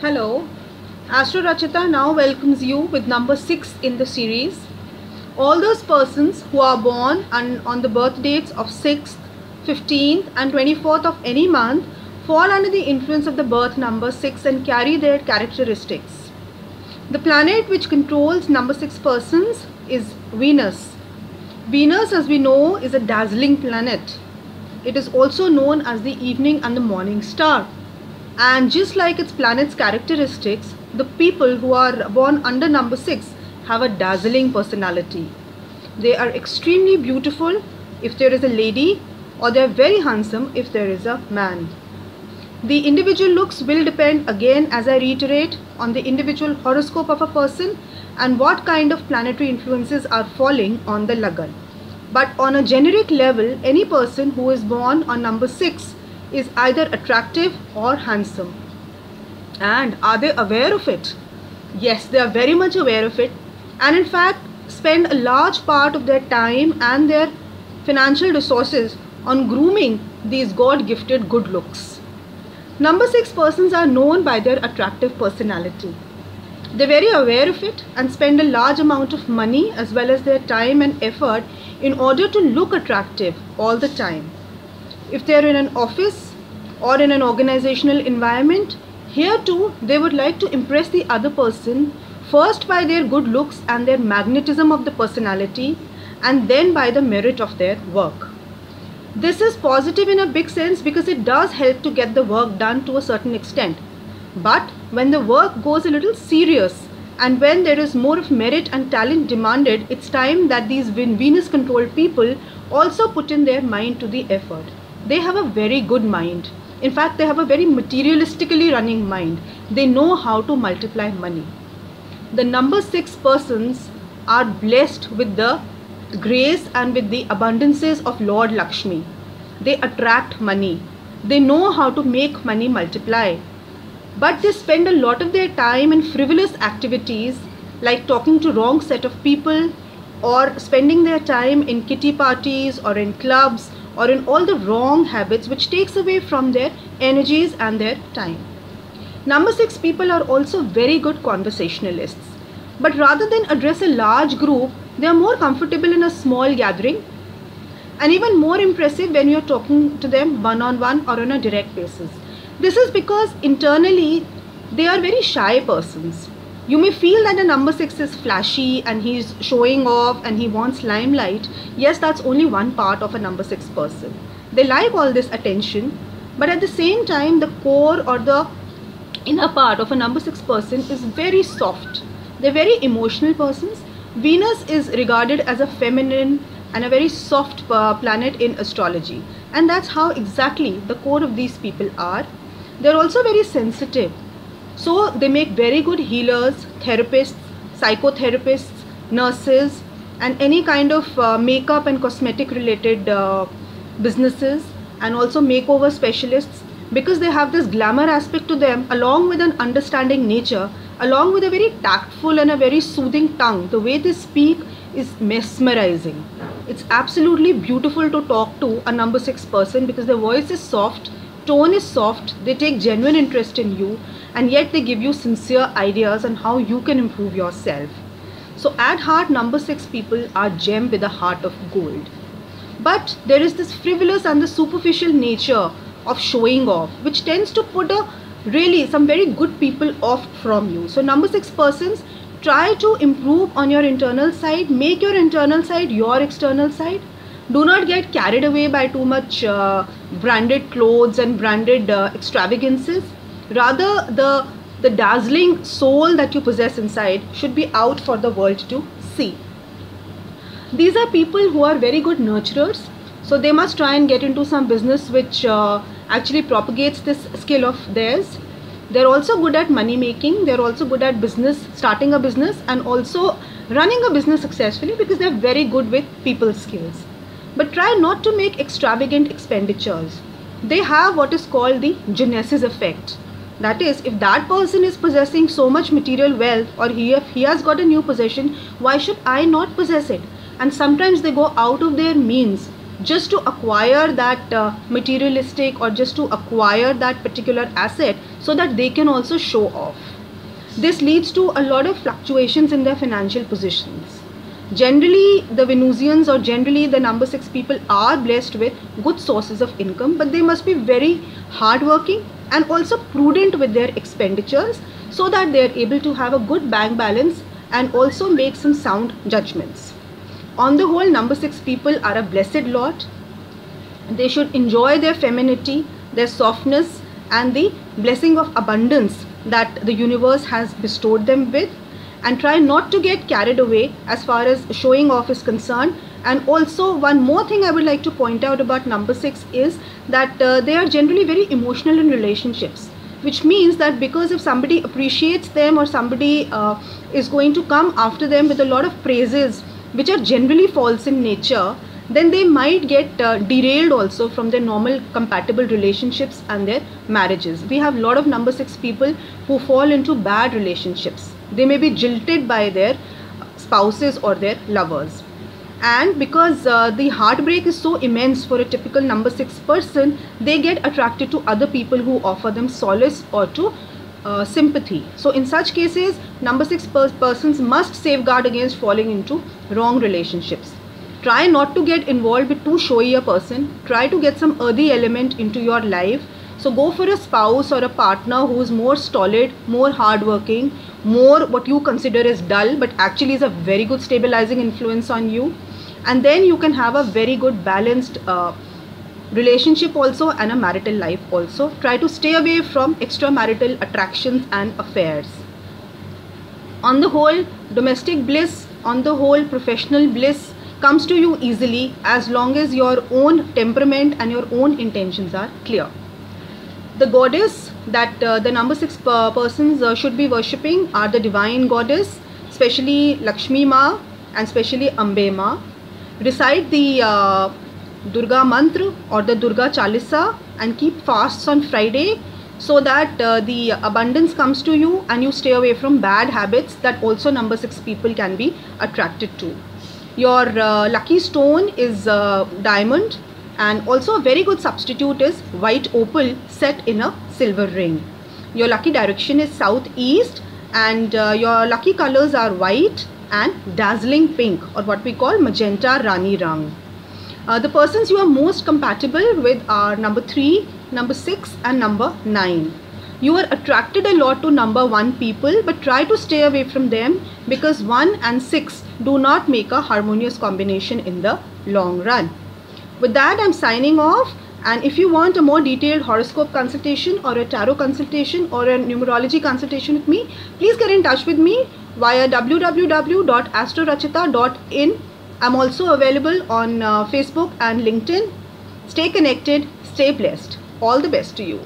Hello, Astro Rrachita now welcomes you with number 6 in the series. All those persons who are born on, on the birth dates of 6th, 15th, and 24th of any month fall under the influence of the birth number 6 and carry their characteristics. The planet which controls number 6 persons is Venus. Venus, as we know, is a dazzling planet. It is also known as the evening and the morning star. And just like its planet's characteristics, the people who are born under number 6 have a dazzling personality. They are extremely beautiful if there is a lady, or they are very handsome if there is a man. The individual looks will depend again, as I reiterate, on the individual horoscope of a person and what kind of planetary influences are falling on the Lagan. But on a generic level, any person who is born on number 6 is either attractive or handsome. And are they aware of it? Yes, they are very much aware of it and in fact spend a large part of their time and their financial resources on grooming these God gifted good looks. Number 6 persons are known by their attractive personality. They're very aware of it and spend a large amount of money as well as their time and effort in order to look attractive all the time. If they're in an office or in an organizational environment, here too they would like to impress the other person first by their good looks and their magnetism of the personality and then by the merit of their work. This is positive in a big sense because it does help to get the work done to a certain extent. But when the work goes a little serious and when there is more of merit and talent demanded, it's time that these Venus controlled people also put in their mind to the effort. They have a very good mind. In fact, they have a very materialistically running mind. They know how to multiply money. The number six persons are blessed with the grace and with the abundances of Lord Lakshmi. They attract money. They know how to make money multiply. But they spend a lot of their time in frivolous activities like talking to wrong set of people or spending their time in kitty parties or in clubs or in all the wrong habits which takes away from their energies and their time. Number 6 people are also very good conversationalists. But rather than address a large group, they are more comfortable in a small gathering and even more impressive when you are talking to them one on one or on a direct basis. This is because internally they are very shy persons. You may feel that a number 6 is flashy and he's showing off and he wants limelight. Yes, that's only one part of a number 6 person. They like all this attention, but at the same time, the core or the inner part of a number 6 person is very soft. They're very emotional persons Venus is regarded as a feminine and a very soft uh, planet in astrology. And that's how exactly the core of these people are. They're also very sensitive. So they make very good healers, therapists, psychotherapists, nurses, and any kind of uh, makeup and cosmetic related uh, businesses, and also makeover specialists because they have this glamour aspect to them along with an understanding nature along with a very tactful and a very soothing tongue. The way they speak is mesmerizing. It's absolutely beautiful to talk to a number six person because their voice is soft, tone is soft, they take genuine interest in you, and yet they give you sincere ideas on how you can improve yourself. So, at heart, number six people are gem with a heart of gold. But there is this frivolous and the superficial nature of showing off, which tends to put a really some very good people off from you so number six persons try to improve on your internal side make your internal side your external side do not get carried away by too much uh, branded clothes and branded uh, extravagances rather the the dazzling soul that you possess inside should be out for the world to see. These are people who are very good nurturers so they must try and get into some business which uh, actually propagates this skill of theirs. They're also good at money making they're also good at business starting a business and also running a business successfully because they're very good with people skills. But try not to make extravagant expenditures. They have what is called the Joneses effect that is if that person is possessing so much material wealth or he if he has got a new possession why should i not possess it and sometimes they go out of their means just to acquire that uh, materialistic or just to acquire that particular asset so that they can also show off. This leads to a lot of fluctuations in their financial positions. Generally, the Venusians or generally the number six people are blessed with good sources of income, but they must be very hardworking and also prudent with their expenditures so that they are able to have a good bank balance and also make some sound judgments. On the whole, number six people are a blessed lot. They should enjoy their femininity, their softness, and the blessing of abundance that the universe has bestowed them with and try not to get carried away as far as showing off is concerned. And also one more thing i would like to point out about number 6 is that uh, they are generally very emotional in relationships which means that because if somebody appreciates them or somebody uh, is going to come after them with a lot of praises which are generally false in nature then they might get uh, derailed also from their normal compatible relationships and their marriages. We have a lot of number 6 people who fall into bad relationships they may be jilted by their spouses or their lovers. And because uh, the heartbreak is so immense for a typical number 6 person they get attracted to other people who offer them solace or to uh, sympathy. So in such cases number 6 per persons must safeguard against falling into wrong relationships. Try not to get involved with too showy a person. Try to get some earthy element into your life so go for a spouse or a partner who is more stolid, more hardworking, more what you consider as dull, but actually is a very good stabilizing influence on you. And then you can have a very good balanced uh, relationship also and a marital life also. Try to stay away from extramarital attractions and affairs. On the whole, domestic bliss, on the whole, professional bliss comes to you easily as long as your own temperament and your own intentions are clear the goddess that uh, the number six per persons uh, should be worshipping are the divine goddess, especially Lakshmi Ma and especially Ambe Ma. Recite the uh, Durga mantra or the Durga Chalisa and keep fasts on Friday so that uh, the abundance comes to you and you stay away from bad habits that also number six people can be attracted to. Your uh, lucky stone is uh, diamond and also a very good substitute is white opal set in a silver ring. Your lucky direction is southeast and uh, your lucky colors are white and dazzling pink or what we call magenta rani rang. Uh, the persons you are most compatible with are number 3, number 6 and number 9. You are attracted a lot to number 1 people but try to stay away from them because 1 and 6 do not make a harmonious combination in the long run. With that, I'm signing off. And if you want a more detailed horoscope consultation or a tarot consultation or a numerology consultation with me, please get in touch with me via www.astrorrachita.in. I'm also available on uh, Facebook and LinkedIn. Stay connected, stay blessed. All the best to you.